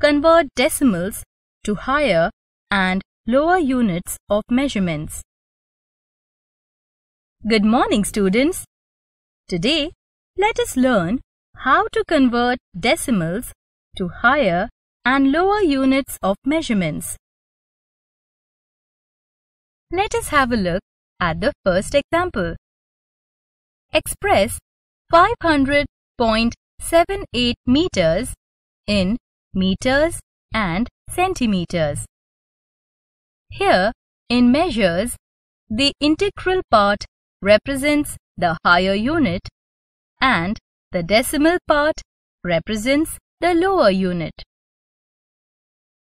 convert decimals to higher and lower units of measurements. Good morning students. Today, let us learn how to convert decimals to higher and lower units of measurements. Let us have a look at the first example. Express 500.78 meters in meters and centimeters. Here, in measures, the integral part represents the higher unit and the decimal part represents the lower unit.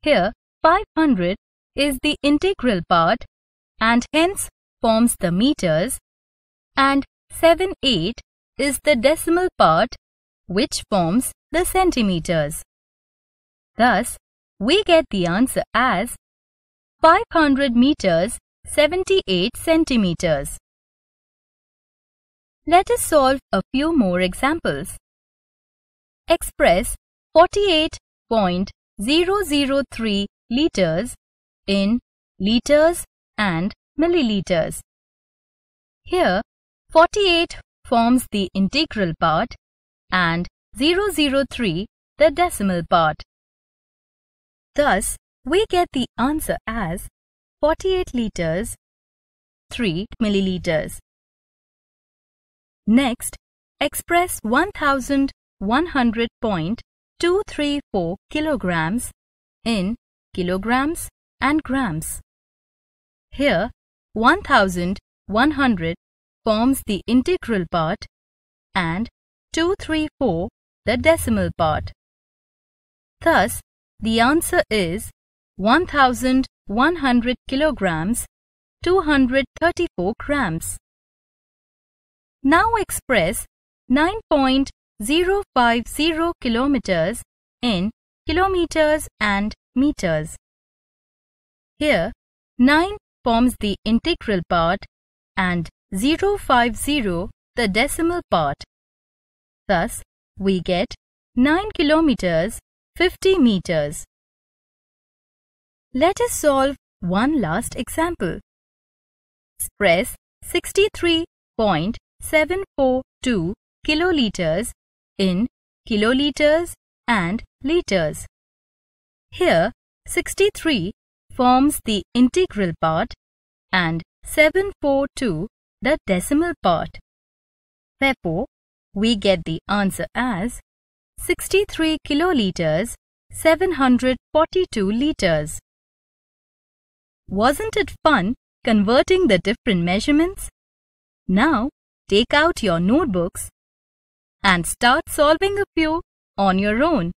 Here, 500 is the integral part and hence forms the meters and 78 is the decimal part which forms the centimeters. Thus, we get the answer as 500 meters 78 centimeters. Let us solve a few more examples. Express 48.003 liters in liters and milliliters. Here, 48 forms the integral part and 003 the decimal part. Thus, we get the answer as 48 liters 3 milliliters. Next, express 1100.234 kilograms in kilograms and grams. Here, 1100 forms the integral part and 234 the decimal part. Thus, the answer is 1100 kilograms 234 grams. Now express 9.050 kilometers in kilometers and meters. Here, 9 forms the integral part and 050 the decimal part. Thus, we get 9 kilometers 50 meters. Let us solve one last example. Express 63.742 kiloliters in kiloliters and liters. Here, 63 forms the integral part and 742 the decimal part. Therefore, we get the answer as 63 kiloliters 742 liters. Wasn't it fun converting the different measurements? Now, take out your notebooks and start solving a few on your own.